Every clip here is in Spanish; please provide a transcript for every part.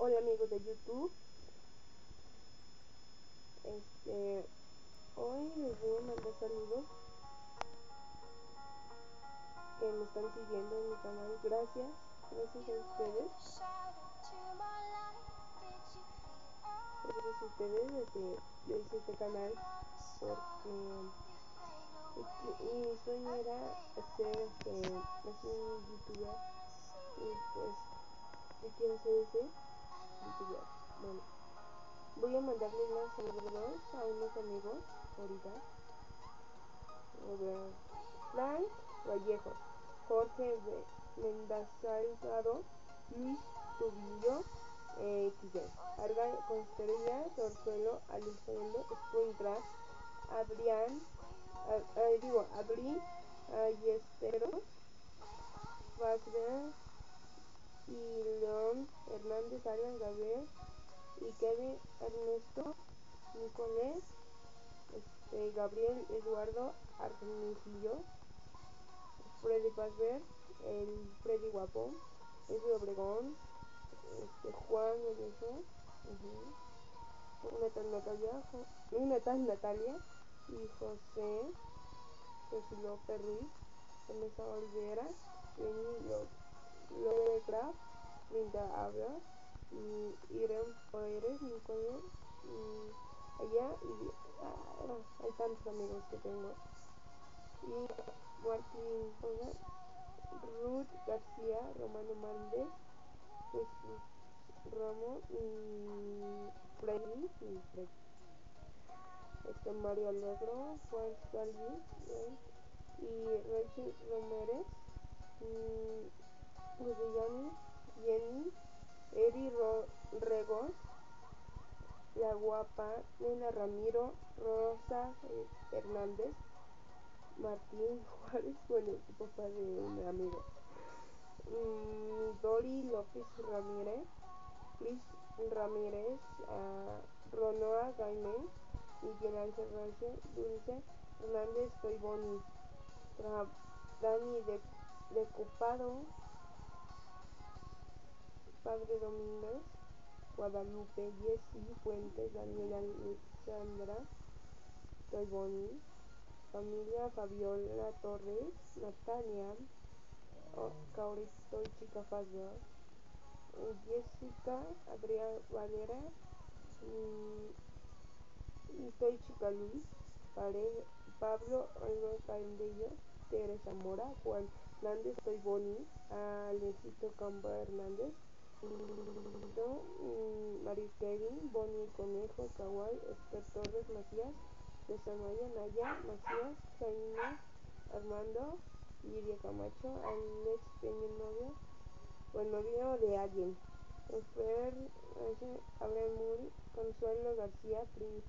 Hola amigos de YouTube. Este, hoy les voy a mandar saludos que me están siguiendo en mi canal. Gracias, gracias a ustedes. Gracias a ustedes desde, desde este canal porque mi sueño era ser este, un youtuber y pues yo quiero ser ese voy a mandarle unos saludos a unos amigos ahorita. A ver, Frank Vallejo, Jorge Mendazalgado, Luis Tubillo, eh, Arga Consterilla, Torzuelo, Alejandro, Springtrap, Adrián, eh, digo, Adri, Ayesteros, Wagner y León Hernández, Alan Gabriel y Kevin Ernesto, Nicolés, este, Gabriel Eduardo Argemillo, Freddy Pazver, el Freddy Guapo, F. Obregón, este, Juan Mellejo, una tal Natalia, una tal Natalia y José, José López Ruiz, Vanessa Olvera, Lenny Lore Craft, Linda Abra, Irene Pérez, Nicole, allá y ah, hay tantos amigos que tengo. Y Martín Ruth García, Romano Méndez, Jesús y Freddy, y Freddy. Este Mario Alegro, Juan Salvi, y Rachel Romérez, José Yanni, Jenny, Eri Regos, La Guapa, Nena Ramiro, Rosa Hernández, Martín Juárez, bueno, su papá de un amigo. Mm, Dori López Ramírez, Luis Ramírez, uh, Ronoa Gaime, Miguel Ángel Dulce Hernández Toiboni, Dani de, de Copado, Padre Domínguez, Guadalupe, Jessy Fuentes, Daniela Alexandra Toiboni, familia Fabiola Torres, Natalia, oh, Caurito y Chica Fazio, Jessica, Adrián Valera, y, y Chica Luis, Pare, Pablo Olga Candello, Teresa Mora, Juan Hernández, Toy Boni, Alecito Camba Hernández, Mario Kevin, Bonnie Conejo, Kawai, Esther Torres Macías, de Samaya, Naya, Macías, Jaime, Armando, Lidia Camacho, Alex Peña novio, o el novio de alguien, Fer, Abraham Muri, Consuelo García, Prim,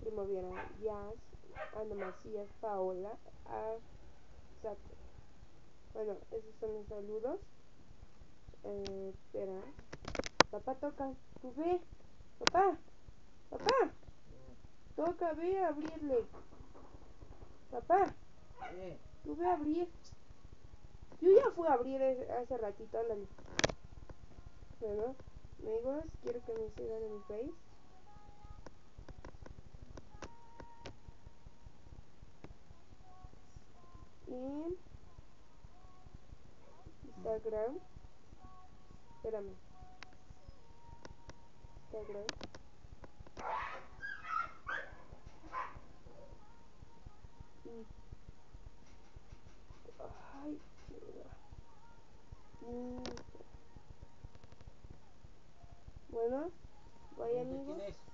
Primavera, Jazz, Ana Macías, Paola, Arzato. Bueno, esos son los saludos. Eh, espera. Papá toca, tú ve. Papá, papá. Toca, ve a abrirle. Papá. Tú ve a abrir. Yo ya fui a abrir hace ratito, ándale. Bueno, amigos, quiero que me sigan en mi face. Y Instagram. Espérame. Ay, y, bueno, bye amigos.